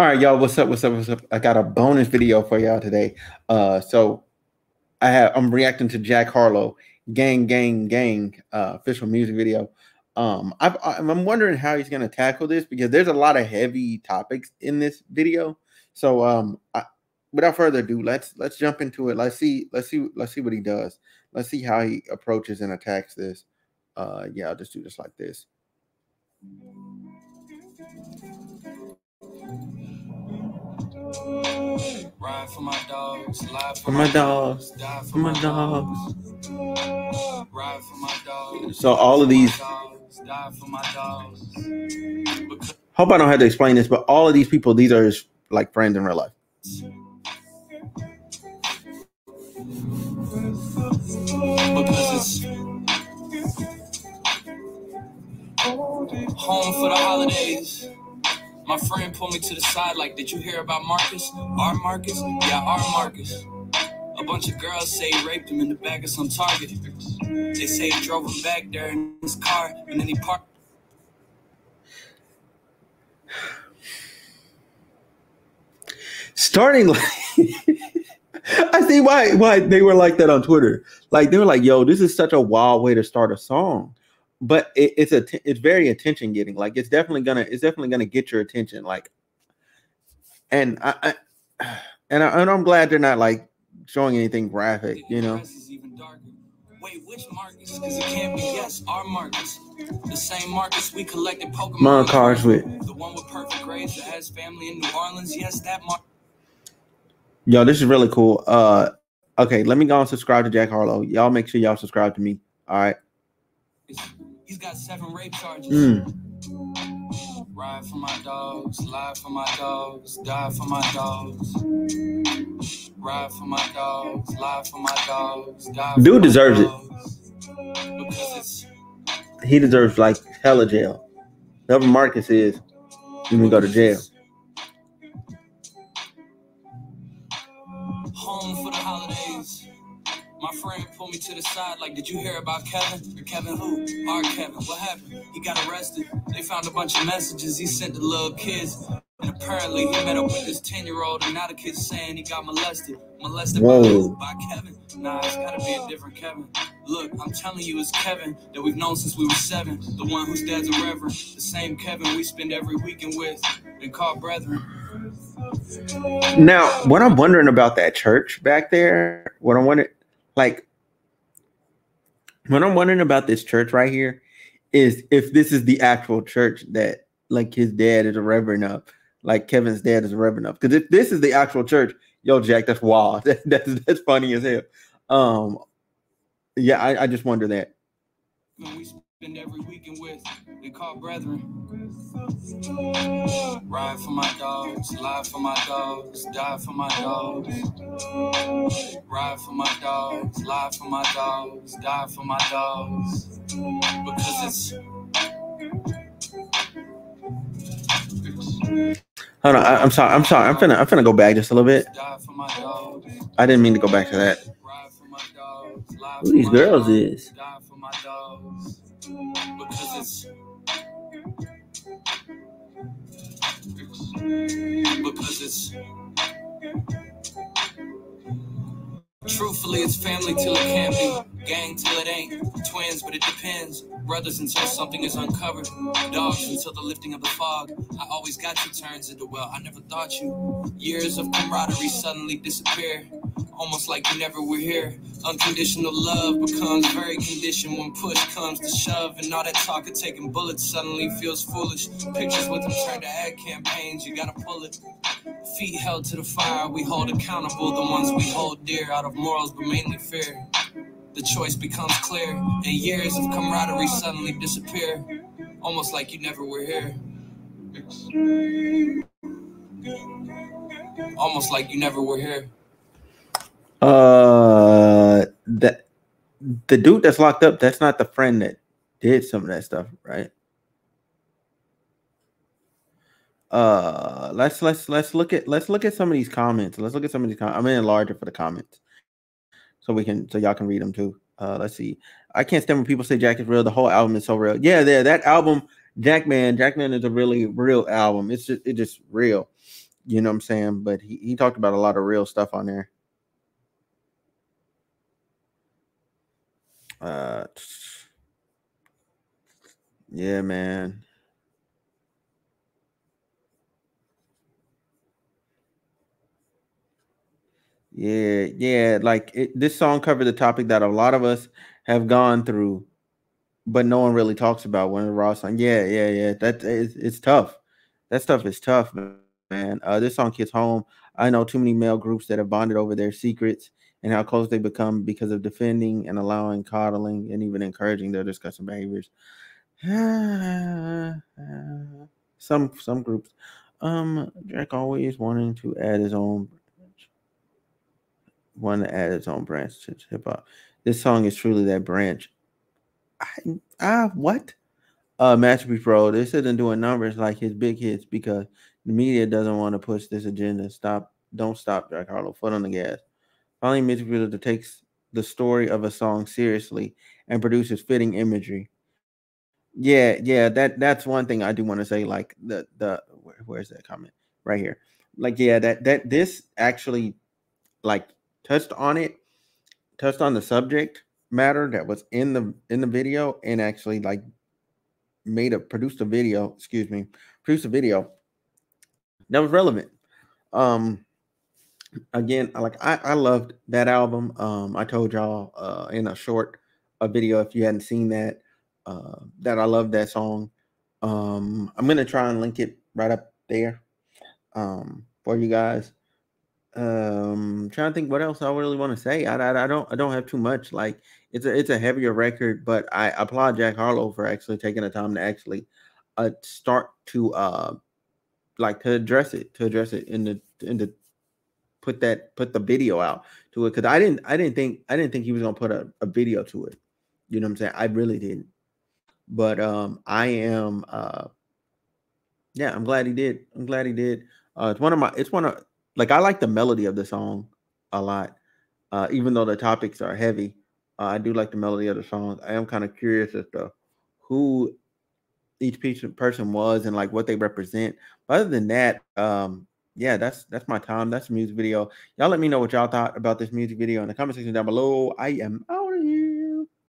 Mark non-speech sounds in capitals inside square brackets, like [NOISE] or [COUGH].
All right, y'all. What's up? What's up? What's up? I got a bonus video for y'all today. Uh, so I have I'm reacting to Jack Harlow, gang, gang, gang, uh, official music video. Um, I've, I'm wondering how he's gonna tackle this because there's a lot of heavy topics in this video. So um, I, without further ado, let's let's jump into it. Let's see, let's see, let's see what he does. Let's see how he approaches and attacks this. Uh, yeah, I'll just do this like this. For my dogs, For my dogs, die for my dogs. Ride for my dogs. So all of these, die for my dogs. Hope I don't have to explain this, but all of these people, these are his like friends in real life. because it's home for the holidays. My friend pulled me to the side, like, did you hear about Marcus? Our Marcus? Yeah, our Marcus. A bunch of girls say he raped him in the back of some Target. They say he drove him back there in his car, and then he parked. starting like [LAUGHS] I see why why they were like that on Twitter. Like they were like, "Yo, this is such a wild way to start a song," but it, it's a it's very attention getting. Like it's definitely gonna it's definitely gonna get your attention. Like, and I, I [SIGHS] and I and I'm glad they're not like showing anything graphic. You know, Dress is even darker. Wait, which Marcus? Because it can't be yes, our Marcus. The same Marcus we collected Pokemon Mon cards with. The one with perfect grades that has family in New Orleans. Yes, that Marcus. Yo, this is really cool. Uh, okay, let me go and subscribe to Jack Harlow. Y'all make sure y'all subscribe to me. All right. He's got seven rape charges. Mm. Ride for my dogs, lie for my dogs, die for my dogs. Ride for my dogs, lie for my dogs, die for Dude deserves it. He deserves like hella jail. Whoever Marcus is, he can go to jail. home for the holidays. My friend pulled me to the side, like, did you hear about Kevin? Or Kevin who? Our Kevin. What happened? He got arrested. They found a bunch of messages he sent to little kids. And apparently he met up with this 10 year old, and now the kid's saying he got molested. Molested Whoa. who? By Kevin. Nah, it's gotta be a different Kevin. Look, I'm telling you, it's Kevin that we've known since we were seven. The one whose dad's a reverend. The same Kevin we spend every weekend with and call brethren. Now, what I'm wondering about that church back there, what I'm wondering, like, what I'm wondering about this church right here is if this is the actual church that, like, his dad is a reverend of, like Kevin's dad is a reverend of. Because if this is the actual church, yo, Jack, that's wild. [LAUGHS] that's that's funny as hell. Um, yeah, I, I just wonder that. Spend every weekend with and call brethren. Ride for my dogs, lie for my dogs, die for my dogs. Ride for my dogs, lie for my dogs, die for my dogs. Because it's Hold on, I, I'm sorry. I'm sorry. I'm finna I'm finna go back just a little bit. die for my dogs. I didn't mean to go back to that. Ride for my dogs, lie Who these girls is? Because it's because it's truthfully it's family till it can't be. Gang till it ain't. Twins but it depends. Brothers until something is uncovered. Dogs until the lifting of the fog. I always got you turns into well i never thought you. Years of camaraderie suddenly disappear. Almost like you never were here unconditional love becomes very conditioned when push comes to shove and all that talk of taking bullets suddenly feels foolish pictures with them turn to ad campaigns you gotta pull it Feet held to the fire, we hold accountable the ones we hold dear out of morals but mainly fear. The choice becomes clear, and years of camaraderie suddenly disappear, almost like you never were here. Almost like you never were here. Uh, that the dude that's locked up, that's not the friend that did some of that stuff, right? Uh, let's let's let's look at let's look at some of these comments. Let's look at some of these. Com- I'm in larger for the comments, so we can so y'all can read them too. Uh, let's see. I can't stand when people say Jack is real. The whole album is so real. Yeah, there that album, Jackman. Jackman is a really real album. It's just it's just real. You know what I'm saying? But he, he talked about a lot of real stuff on there. Uh yeah, man. Yeah, yeah, like it, this song covered the topic that a lot of us have gone through, but no one really talks about when the raw song. Yeah, yeah, yeah. That is it's tough. That stuff is tough, man. Uh, this song hits home. I know too many male groups that have bonded over their secrets and how close they become because of defending and allowing coddling and even encouraging their disgusting behaviors. [SIGHS] some some groups. Um, Jack always wanting to add his own want to add his own branch to hip hop. This song is truly that branch. I what? Uh Masterpiece Bro, this isn't doing numbers like his big hits because the media doesn't want to push this agenda. Stop, don't stop, Jack Harlow. Foot on the gas. Finally, music video that takes the story of a song seriously and produces fitting imagery. Yeah, yeah, that that's one thing I do want to say. Like the the where, where's that comment right here? Like yeah, that that this actually like touched on it, touched on the subject matter that was in the in the video, and actually like made a produced a video. Excuse me, produced a video that was relevant. Um, again, like I, I loved that album. Um, I told y'all uh, in a short a video if you hadn't seen that uh, that I love that song. Um, I'm gonna try and link it right up there um, for you guys. Um, trying to think what else I really want to say. I, I, I don't I don't have too much. Like it's a it's a heavier record, but I applaud Jack Harlow for actually taking the time to actually uh start to uh like to address it to address it in the in the put that put the video out to it because I didn't I didn't think I didn't think he was gonna put a, a video to it. You know what I'm saying? I really didn't. But um I am uh yeah, I'm glad he did. I'm glad he did. Uh it's one of my it's one of like I like the melody of the song a lot. Uh even though the topics are heavy. Uh, I do like the melody of the song. I am kind of curious as to who each person was and like what they represent. But other than that, um, yeah, that's that's my time. That's the music video. Y'all let me know what y'all thought about this music video in the comment section down below. I am.